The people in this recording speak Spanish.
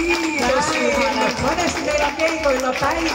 No es un helado no.